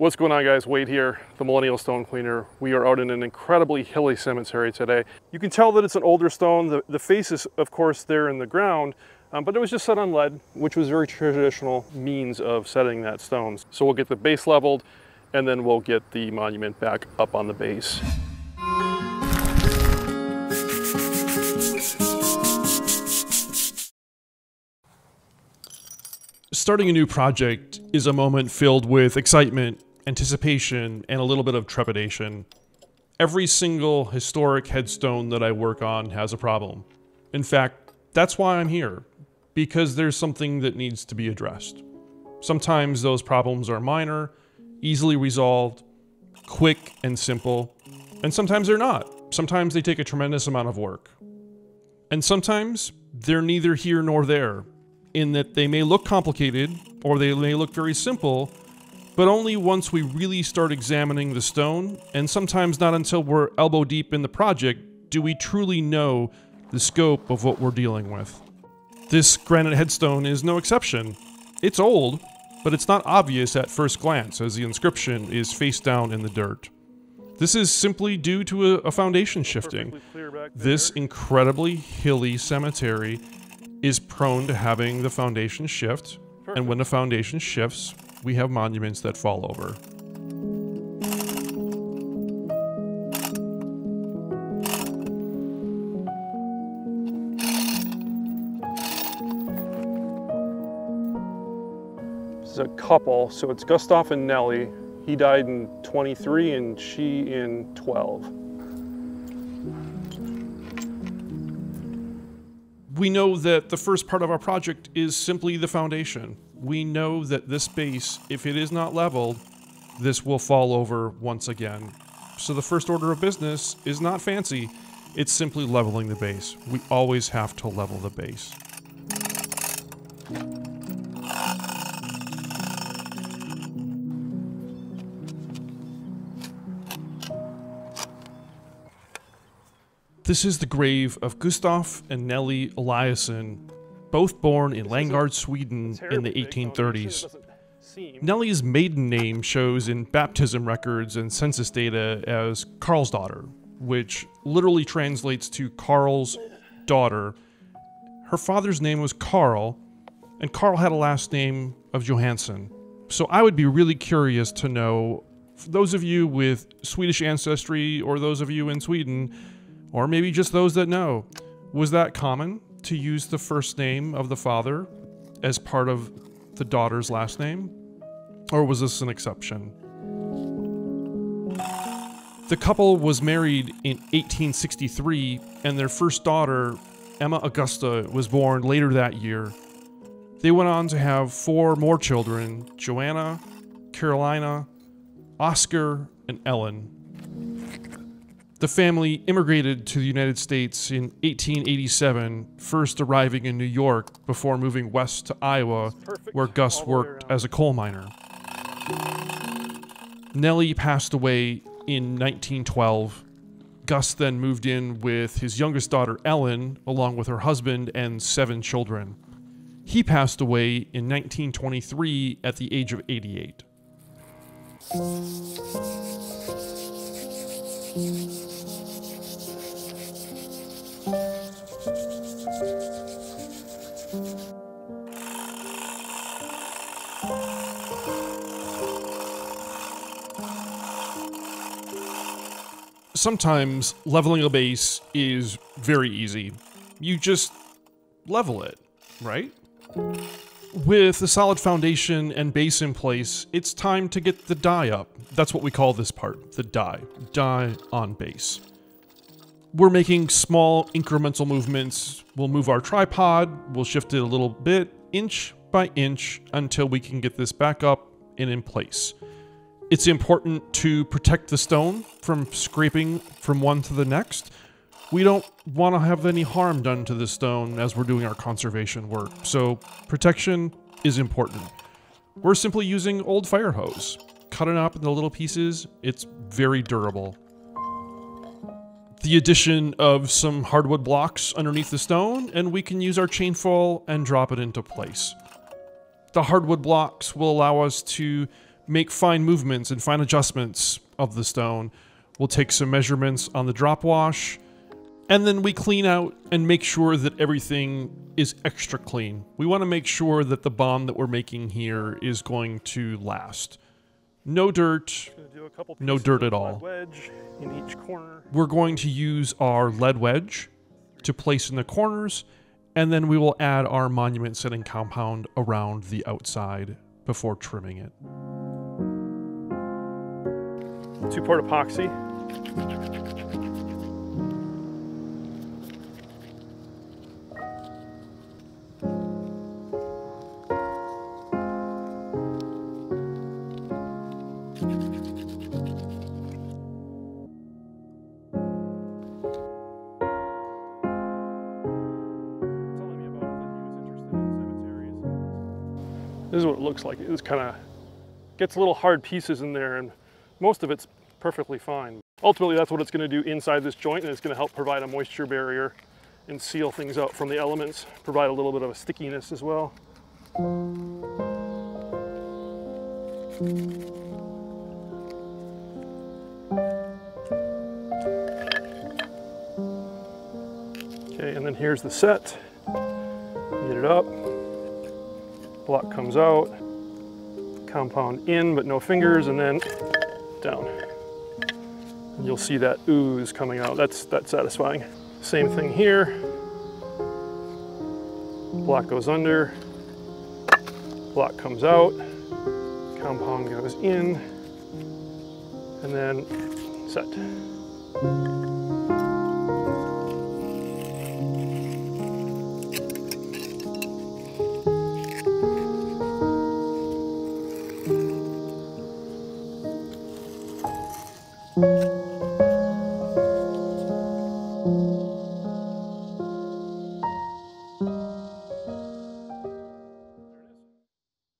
What's going on guys? Wade here, the Millennial Stone Cleaner. We are out in an incredibly hilly cemetery today. You can tell that it's an older stone. The, the face is of course there in the ground, um, but it was just set on lead, which was very traditional means of setting that stone. So we'll get the base leveled and then we'll get the monument back up on the base. Starting a new project is a moment filled with excitement, anticipation, and a little bit of trepidation. Every single historic headstone that I work on has a problem. In fact, that's why I'm here, because there's something that needs to be addressed. Sometimes those problems are minor, easily resolved, quick and simple, and sometimes they're not. Sometimes they take a tremendous amount of work. And sometimes they're neither here nor there, in that they may look complicated or they may look very simple, but only once we really start examining the stone, and sometimes not until we're elbow deep in the project, do we truly know the scope of what we're dealing with. This granite headstone is no exception. It's old, but it's not obvious at first glance as the inscription is face down in the dirt. This is simply due to a, a foundation shifting. This incredibly hilly cemetery is prone to having the foundation shift, Perfect. and when the foundation shifts, we have monuments that fall over. This is a couple, so it's Gustaf and Nellie. He died in 23 and she in 12. we know that the first part of our project is simply the foundation. We know that this base, if it is not leveled, this will fall over once again. So the first order of business is not fancy, it's simply leveling the base. We always have to level the base. This is the grave of Gustaf and Nellie Elliason, both born in Langaryd, Sweden in the 1830s. Nellie's maiden name shows in baptism records and census data as Carlsdotter, which literally translates to Carl's daughter. Her father's name was Carl, and Carl had a last name of Johansson. So I would be really curious to know, for those of you with Swedish ancestry or those of you in Sweden, or maybe just those that know. Was that common to use the first name of the father as part of the daughter's last name? Or was this an exception? The couple was married in 1863, and their first daughter, Emma Augusta, was born later that year. They went on to have four more children Joanna, Carolina, Oscar, and Ellen. The family immigrated to the United States in 1887, first arriving in New York before moving west to Iowa, where Gus worked as a coal miner. Nellie passed away in 1912. Gus then moved in with his youngest daughter Ellen, along with her husband and seven children. He passed away in 1923 at the age of 88. Sometimes leveling a base is very easy. You just level it, right? With a solid foundation and base in place, it's time to get the die up. That's what we call this part, the die. Die on base. We're making small incremental movements. We'll move our tripod, we'll shift it a little bit, inch by inch, until we can get this back up and in place. It's important to protect the stone from scraping from one to the next. We don't want to have any harm done to the stone as we're doing our conservation work, so protection is important. We're simply using old fire hose. Cut it up into little pieces, it's very durable. The addition of some hardwood blocks underneath the stone, and we can use our chainfall and drop it into place. The hardwood blocks will allow us to make fine movements and fine adjustments of the stone. We'll take some measurements on the drop wash, and then we clean out and make sure that everything is extra clean. We want to make sure that the bond that we're making here is going to last. No dirt, no dirt at all. Wedge in each corner. We're going to use our lead wedge to place in the corners, and then we will add our monument setting compound around the outside before trimming it. Two part epoxy. This is what it looks like. It's kind of gets little hard pieces in there and most of it's perfectly fine. Ultimately, that's what it's gonna do inside this joint and it's gonna help provide a moisture barrier and seal things out from the elements, provide a little bit of a stickiness as well. Okay, and then here's the set. Get it up. Block comes out. Compound in, but no fingers, and then. And you'll see that ooze coming out. That's, that's satisfying. Same thing here. Block goes under. Block comes out. Compound goes in. And then set.